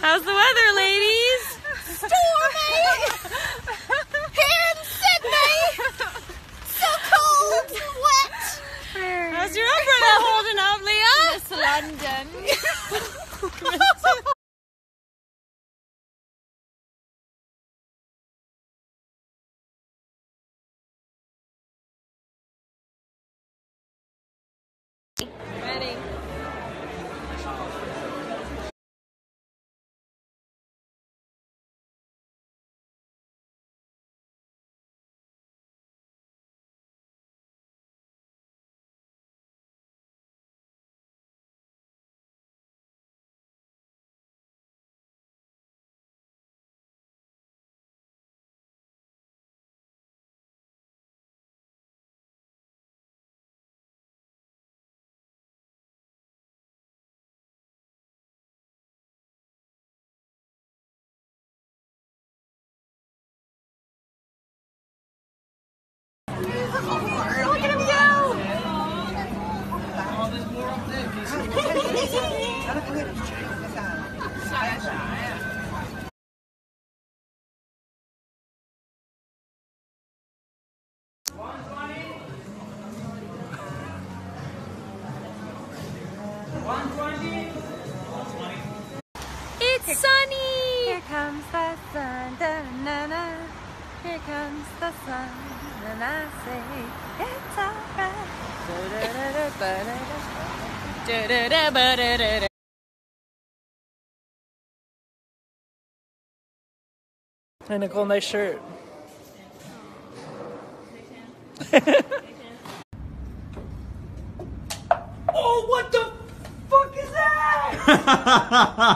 How's the weather, ladies? Stormy! Here in Sydney! So cold and wet! How's your umbrella holding up, Leah? Miss London. It's sunny. Here comes the sun, da na na. Here comes the sun, and I say it's alright. Hey Nicole, nice shirt. oh, what the fuck is that?